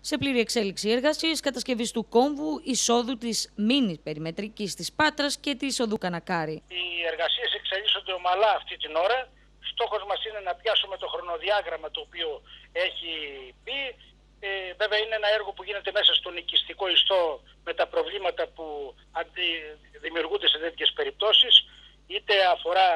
Σε πλήρη εξέλιξη εργασίε κατασκευής του κόμβου εισόδου της μήνυ περιμετρικής της Πάτρας και της οδού Κανακάρη. Οι εργασίες εξελίσσονται ομαλά αυτή την ώρα. Στόχος μας είναι να πιάσουμε το χρονοδιάγραμμα το οποίο έχει πει. Ε, βέβαια είναι ένα έργο που γίνεται μέσα στον οικιστικό ιστό με τα προβλήματα που δημιουργούνται σε τέτοιες περιπτώσεις. Είτε αφορά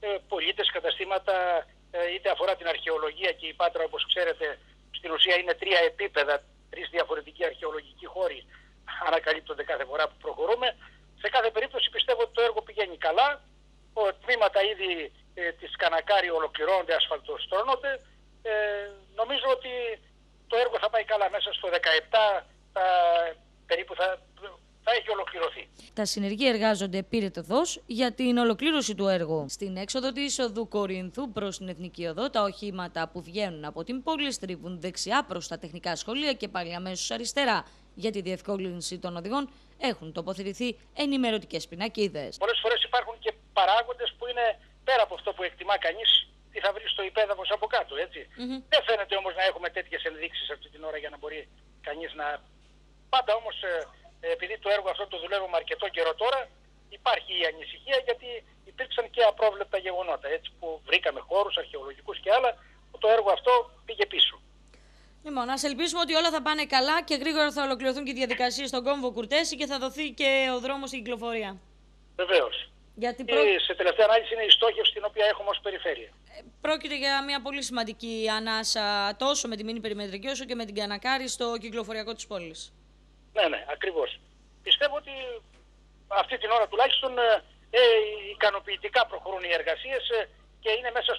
ε, πολίτες, καταστήματα, ε, είτε αφορά την αρχαιολογία και η Πάτρα όπως ξέρετε στην ουσία είναι τρία επίπεδα, τρεις διαφορετικοί αρχαιολογικοί χώροι ανακαλύπτονται κάθε φορά που προχωρούμε. Σε κάθε περίπτωση πιστεύω ότι το έργο πηγαίνει καλά. Ο τμήματα ήδη ε, της Κανακάρη ολοκληρώνονται, ασφαλτοστρώνονται. Ε, νομίζω ότι το έργο θα πάει καλά μέσα στο 17 θα, περίπου θα, θα έχει ολοκληρωθεί. Τα συνεργεία εργάζονται πύρετοδο για την ολοκλήρωση του έργου. Στην έξοδο της οδού Κορίνθου προς την Εθνική Οδό, τα οχήματα που βγαίνουν από την πόλη στρίβουν δεξιά προς τα τεχνικά σχολεία και πάλι αμέσως αριστερά. Για τη διευκόλυνση των οδηγών έχουν τοποθετηθεί ενημερωτικές πινακίδες. Πολλές φορές υπάρχουν και παράγοντες που είναι πέρα από αυτό που εκτιμά κανείς τι θα βρει στο υπέδαφος από κάτω. Έτσι. Δεν φαίνεται όμως να έχουμε τέτοιες ενδείξεις αυτή την ώρα για να μπορεί κανείς να. Πάντα όμως, ε, επειδή το έργο αυτό το δουλεύουμε αρκετό καιρό τώρα, υπάρχει η ανησυχία γιατί υπήρξαν και απρόβλεπτα γεγονότα. Έτσι που βρήκαμε χώρους αρχαιολογικούς και άλλα, που το έργο αυτό πήγε πίσω. Λοιπόν, ας ελπίσουμε ότι όλα θα πάνε καλά και γρήγορα θα ολοκληρωθούν και οι διαδικασίες στον κόμβο Κουρτέση και θα δοθεί και ο δρόμος στην κυκλοφορία. Βεβαίως. Γιατί προ... σε τελευταία ανάλυση είναι η στόχευση την οποία έχουμε ως περιφέρεια. Ε, πρόκειται για μια πολύ σημαντική ανάσα τόσο με τη μήνυ περιμετρική όσο και με την Κανακάρη στο κυκλοφοριακό της πόλης. Ναι, ναι, ακριβώς. Πιστεύω ότι αυτή την ώρα τουλάχιστον ε, ε ικανοποιητικά προχωρούν οι εργασίες ε, και είναι μέσα